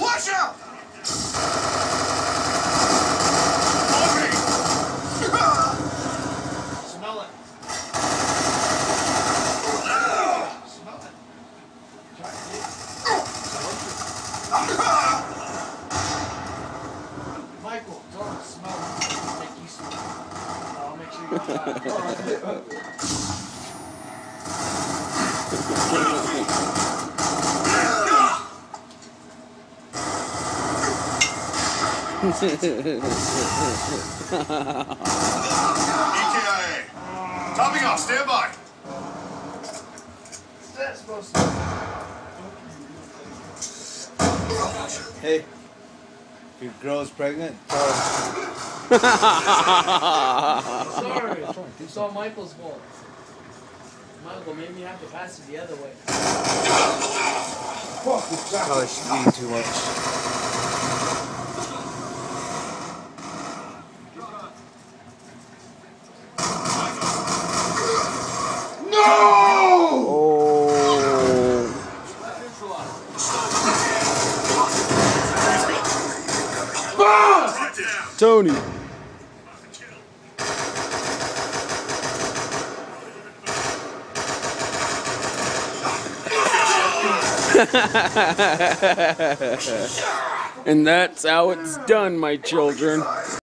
Watch out! Michael, don't smell it. Make you smell it. I'll make sure you EKIA. Topping off, stand by. What's that supposed to Hey, if your girl's pregnant, tell her. Sorry. It's all Michael's fault. Michael, maybe you have to pass it the other way. Tell her she's eating too much. Oh. Tony. And that's how it's done, my children.